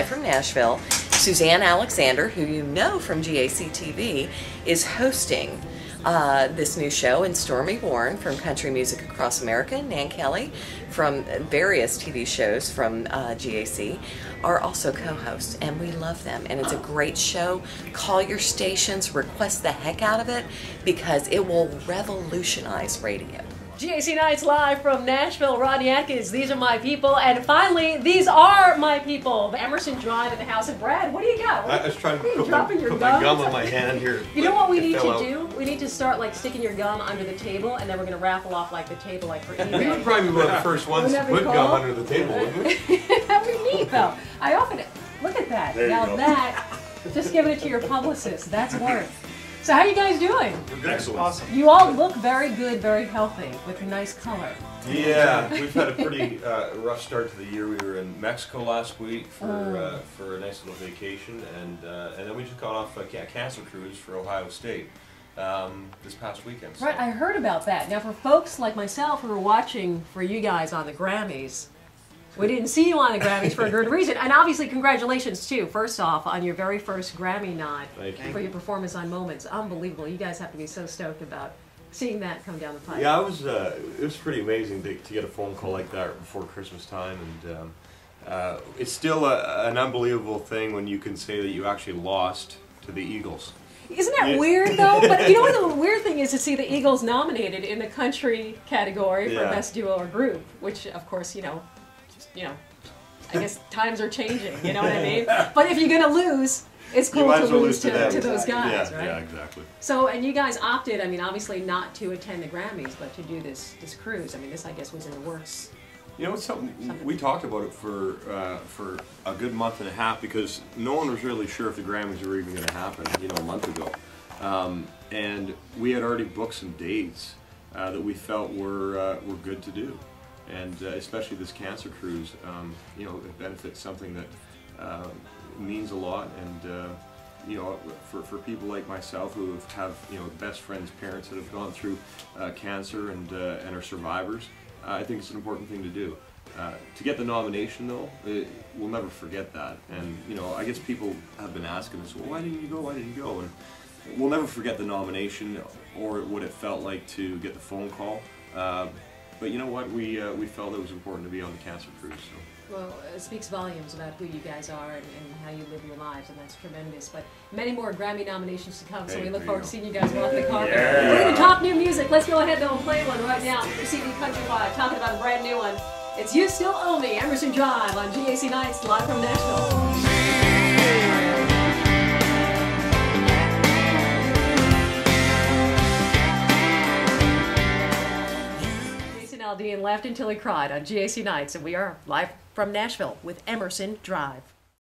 Nashville. Suzanne Alexander, who you know from GAC TV, is hosting uh, this new show, and Stormy Warren from Country Music Across America, Nan Kelly from various TV shows from uh, GAC are also co-hosts, and we love them. And it's a great show. Call your stations, request the heck out of it because it will revolutionize radio. GAC Nights live from Nashville. Rodney Atkins, these are my people. And finally, these are my people. Emerson Drive at the house. And Brad, what do you got? I was trying to What are you put, my, dropping your put gum? my gum on my hand here. You know what we need to out. do? We need to start like sticking your gum under the table, and then we're gonna raffle off like the table, like for We would probably be one of the first ones to put gum under the table, wouldn't we? That'd be neat, though. I often look at that. There you now go. that, just giving it to your publicist. That's worth. So how are you guys doing? Excellent. Awesome. You all look very good, very healthy, with a nice color. Yeah, we've had a pretty uh, rough start to the year. We were in Mexico last week for Oh. uh, for a nice little vacation, and uh, and then we just got off a ca- cancer cruise for Ohio State um, this past weekend. so- Right, I heard about that. Now, for folks like myself who are watching for you guys on the Grammys, we didn't see you on the Grammys for a good reason. And obviously, congratulations, too, first off, on your very first Grammy nod Thank you. for your performance on Moments. Unbelievable. You guys have to be so stoked about seeing that come down the pipe. Yeah, it was uh, it was pretty amazing to, to get a phone call like that before Christmas time, and um, uh, it's still a, an unbelievable thing when you can say that you actually lost to the Eagles. Isn't that Yeah. weird, though? But you know what the weird thing is to see the Eagles nominated in the country category for Yeah. best duo or group, which, of course, you know, you know, I guess times are changing. You know what I mean? But if you're gonna lose, it's cool to well lose to, them. to those guys, yeah, right? Yeah, exactly. So, and you guys opted, I mean, obviously not to attend the Grammys, but to do this this cruise. I mean, this I guess was in the works. You know, it's something Something. we talked about it for uh, for a good month and a half because no one was really sure if the Grammys were even going to happen. You know, a month ago, um, and we had already booked some dates uh, that we felt were uh, were good to do, and uh, especially this cancer cruise. Um, you know, it benefits something that uh, means a lot, and uh, you know, for, for people like myself who have, have you know best friends, parents that have gone through uh, cancer and uh, and are survivors, uh, I think it's an important thing to do. To get the nomination, though, it, we'll never forget that. And you know, I guess people have been asking us, well, why didn't you go? Why didn't you go? And we'll never forget the nomination or what it felt like to get the phone call. But you know what? We uh, we felt it was important to be on the cancer cruise. So. Well, it speaks volumes about who you guys are and, and how you live your lives, and that's tremendous. But many more Grammy nominations to come, so Hey, we look forward to seeing you guys walk the carpet. Yeah. We're going to talk new music. Let's go ahead though and play one right now. CD Countrywide, talking about a brand new one. It's You Still Own Me, Emerson Drive on GAC Nights, live from Nashville. Aldean laughed until he cried on GAC Nights, and we are live from Nashville with Emerson Drive.